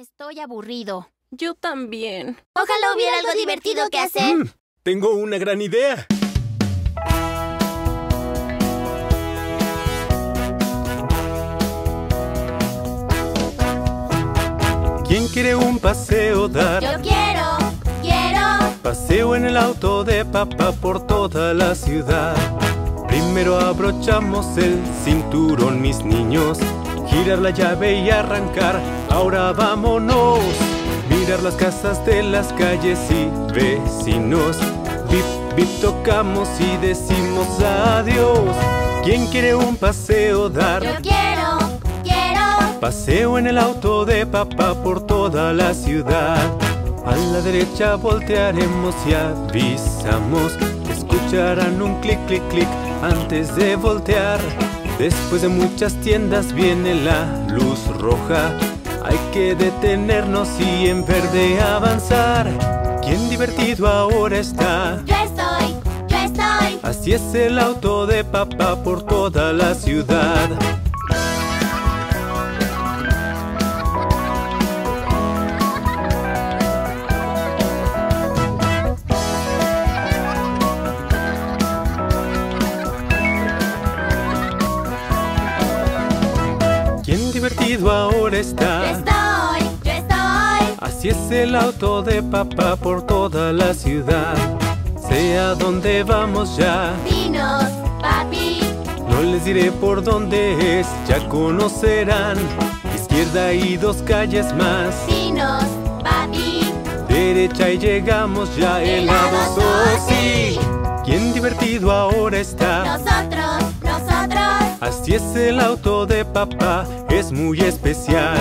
Estoy aburrido. Yo también. Ojalá hubiera algo divertido que hacer. Mm, tengo una gran idea. ¿Quién quiere un paseo dar? Yo quiero, quiero. Paseo en el auto de papá por toda la ciudad. Primero abrochamos el cinturón, mis niños. Girar la llave y arrancar. Ahora vámonos. Mirar las casas de las calles y vecinos. Bip, bip, tocamos y decimos adiós. ¿Quién quiere un paseo dar? Yo quiero, quiero. Paseo en el auto de papá por toda la ciudad. A la derecha voltearemos y avisamos escucharán un clic, clic, clic antes de voltear. Después de muchas tiendas viene la luz roja. Hay que detenernos y en verde avanzar. ¿Quién divertido ahora está? Yo estoy, yo estoy. Así es el auto de papá por toda la ciudad. Divertido ahora Yo está? estoy, yo estoy. Así es el auto de papá por toda la ciudad. Sea donde vamos ya, Dinos, papi. no les diré por dónde es, ya conocerán. Izquierda y dos calles más, Dinos, papi. derecha y llegamos ya helados, oh sí. ¿Quién divertido ahora está? Así es el auto de papá, es muy especial.